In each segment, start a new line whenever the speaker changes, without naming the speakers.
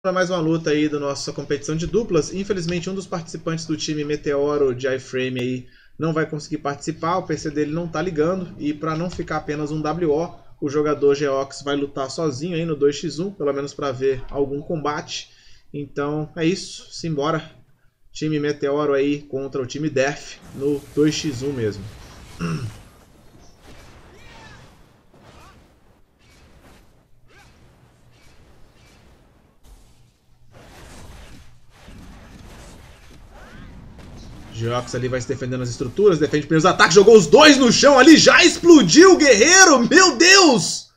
para mais uma luta aí da nossa competição de duplas. Infelizmente, um dos participantes do time Meteoro de iframe aí não vai conseguir participar, o PC dele não tá ligando e para não ficar apenas um WO, o jogador Geox vai lutar sozinho aí no 2x1, pelo menos para ver algum combate. Então, é isso, simbora. Time Meteoro aí contra o time Def no 2x1 mesmo. Geox ali vai se defendendo as estruturas, defende primeiros ataques, jogou os dois no chão ali, já explodiu o guerreiro, meu Deus!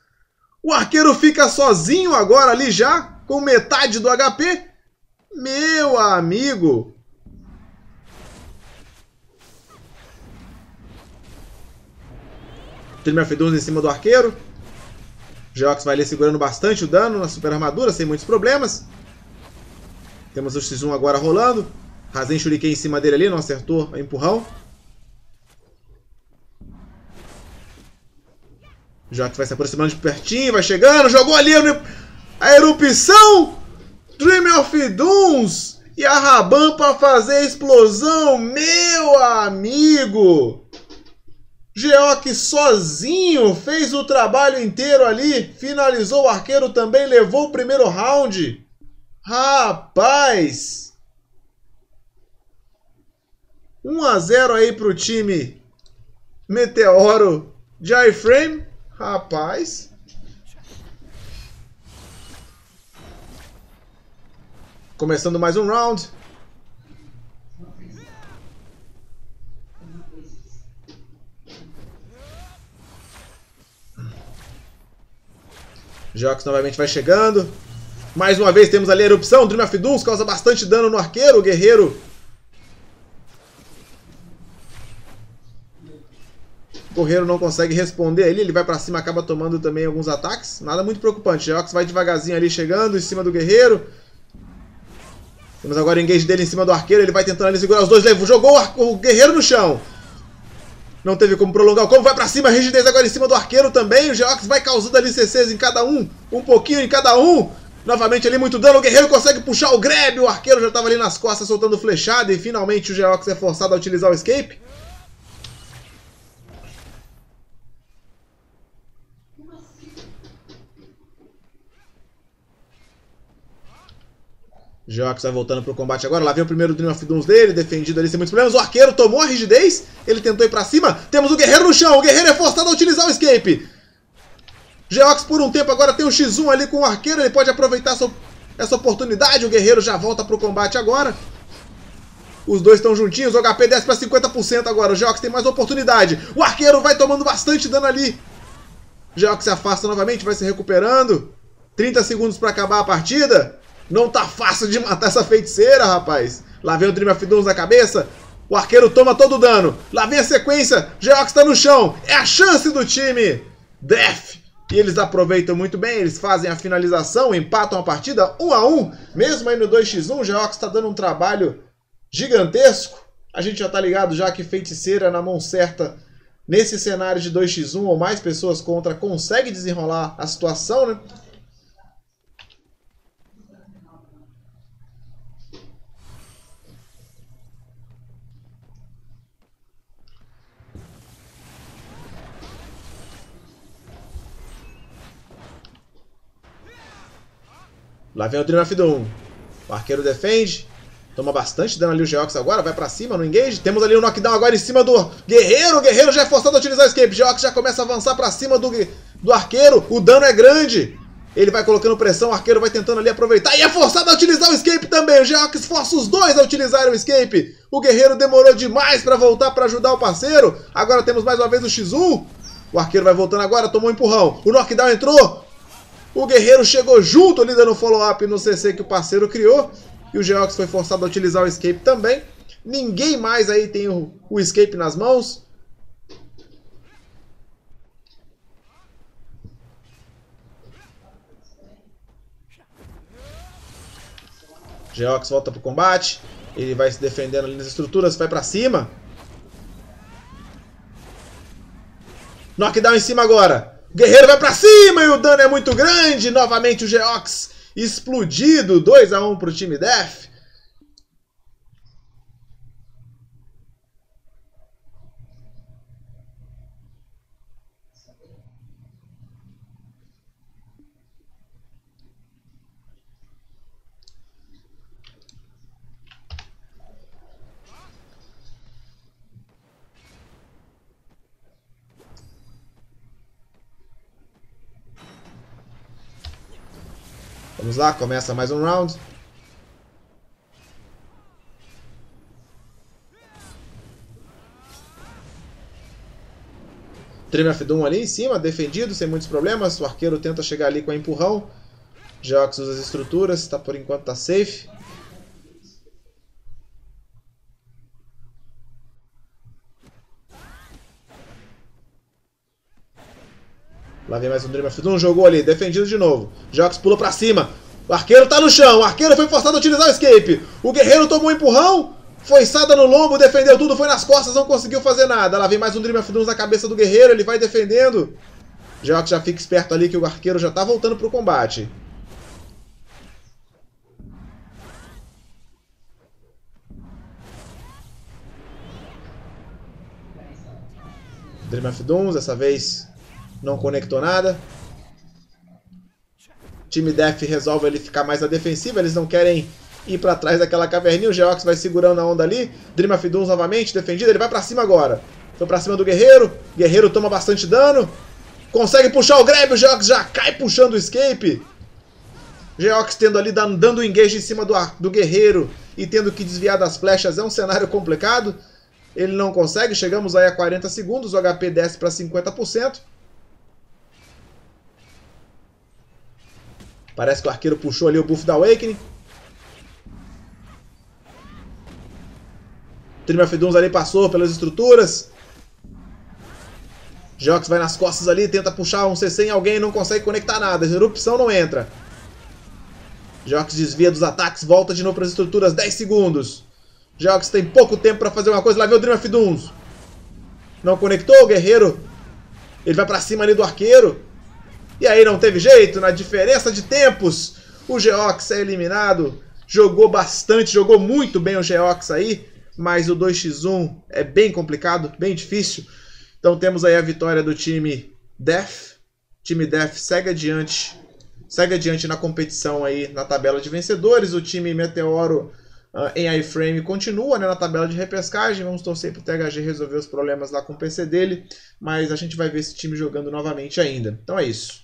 O arqueiro fica sozinho agora ali já, com metade do HP. Meu amigo! Primeiro F12 em cima do arqueiro. Geox vai ali segurando bastante o dano na super armadura, sem muitos problemas. Temos o X1 agora rolando. Razen Shuriken em cima dele ali, não acertou o empurrão. Jox vai se aproximando de pertinho, vai chegando, jogou ali a erupção Dream of Dooms e a Raban para fazer a explosão. Meu amigo! Geok sozinho fez o trabalho inteiro ali, finalizou o arqueiro também, levou o primeiro round. Rapaz! 1 a 0 aí pro time Meteoro de iframe. Rapaz. Começando mais um round. Jox novamente vai chegando. Mais uma vez temos ali a erupção. Dream of Dooms causa bastante dano no arqueiro. O guerreiro Correiro não consegue responder ali, ele vai para cima, acaba tomando também alguns ataques. Nada muito preocupante. Geox vai devagarzinho ali chegando em cima do guerreiro. Temos agora o engage dele em cima do arqueiro, ele vai tentando ali segurar os dois, levou, jogou o, o guerreiro no chão. Não teve como prolongar o combo, vai pra cima, rigidez agora em cima do arqueiro também. O Geox vai causando ali CCs em cada um, um pouquinho em cada um. Novamente ali muito dano, o guerreiro consegue puxar o grab, o arqueiro já estava ali nas costas soltando flechada e finalmente o Geox é forçado a utilizar o escape. Jox vai voltando pro combate agora. Lá vem o primeiro Dream of Dooms dele, defendido ali sem muitos problemas. O arqueiro tomou a rigidez, ele tentou ir pra cima. Temos o guerreiro no chão, o guerreiro é forçado a utilizar o escape. Geox por um tempo agora tem o X1 ali com o arqueiro, ele pode aproveitar essa, oportunidade. O guerreiro já volta pro combate agora. Os dois estão juntinhos, o HP desce pra 50% agora. O Geox tem mais oportunidade. O arqueiro vai tomando bastante dano ali. Geox se afasta novamente, vai se recuperando. 30 segundos para acabar a partida. Não tá fácil de matar essa feiticeira, rapaz. Lá vem o Dream of Dooms na cabeça. O arqueiro toma todo o dano. Lá vem a sequência. Geox tá no chão. É a chance do time. Death. E eles aproveitam muito bem. Eles fazem a finalização. Empatam a partida 1 a 1 Mesmo aí no 2x1, o Geox tá dando um trabalho gigantesco. A gente já tá ligado já que feiticeira na mão certa nesse cenário de 2x1 ou mais pessoas contra consegue desenrolar a situação, né? Lá vem o Dream of Doom. O arqueiro defende. Toma bastante dano ali o Geox agora. Vai pra cima no engage. Temos ali o knockdown agora em cima do guerreiro. O guerreiro já é forçado a utilizar o escape. Geox já começa a avançar pra cima do, do arqueiro. O dano é grande. Ele vai colocando pressão, o arqueiro vai tentando ali aproveitar e é forçado a utilizar o escape também. O Geox força os dois a utilizarem o escape. O guerreiro demorou demais para voltar para ajudar o parceiro. Agora temos mais uma vez o X1. O arqueiro vai voltando agora, tomou um empurrão. O knockdown entrou. O Guerreiro chegou junto ali dando follow-up no CC que o parceiro criou. E o Geox foi forçado a utilizar o escape também. Ninguém mais aí tem o, o escape nas mãos. Geox volta pro combate. Ele vai se defendendo ali nas estruturas, vai pra cima. Knockdown em cima agora. Guerreiro vai pra cima e o dano é muito grande. Novamente o Geox explodido. 2 a 1 para o time Def. Vamos lá, começa mais um round. Tremef Doom ali em cima, defendido, sem muitos problemas. O arqueiro tenta chegar ali com a empurrão. Geox usa as estruturas, tá, por enquanto tá safe. Lá vem mais um Dream of Doom, jogou ali, defendido de novo. Jox pula pra cima. O arqueiro tá no chão, o arqueiro foi forçado a utilizar o escape. O guerreiro tomou um empurrão, foi sada no lombo, defendeu tudo, foi nas costas, não conseguiu fazer nada. Lá vem mais um Dream of Doom na cabeça do guerreiro, ele vai defendendo. Jox já fica esperto ali que o arqueiro já tá voltando pro combate. Dream of Dooms, dessa vez não conectou nada. Time Def resolve ele ficar mais na defensiva, eles não querem ir para trás daquela caverninha, o Geox vai segurando a onda ali, Dream of Dooms novamente, defendido, ele vai para cima agora. Foi para cima do Guerreiro, Guerreiro toma bastante dano, consegue puxar o grab, o Geox já cai puxando o escape. Geox tendo ali, dando, dando engage em cima do, do Guerreiro e tendo que desviar das flechas, é um cenário complicado. Ele não consegue, chegamos aí a 40 segundos, o HP desce para 50%. Parece que o arqueiro puxou ali o buff da Awakening. Trimafeduns ali passou pelas estruturas. Jox vai nas costas ali, tenta puxar um CC em alguém, não consegue conectar nada. Erupção não entra. Jox desvia dos ataques, volta de novo para as estruturas, 10 segundos. Jox tem pouco tempo para fazer uma coisa, lá vem o Dream of Dooms. Não conectou o guerreiro. Ele vai para cima ali do arqueiro. E aí não teve jeito, na diferença de tempos, o Geox é eliminado. Jogou bastante, jogou muito bem o Geox aí, mas o 2x1 é bem complicado, bem difícil. Então temos aí a vitória do time Def. O time Def segue adiante, segue adiante na competição aí na tabela de vencedores. O time Meteoro Uh, em iframe continua né, na tabela de repescagem. Vamos torcer para o THG resolver os problemas lá com o PC dele. Mas a gente vai ver esse time jogando novamente ainda. Então é isso.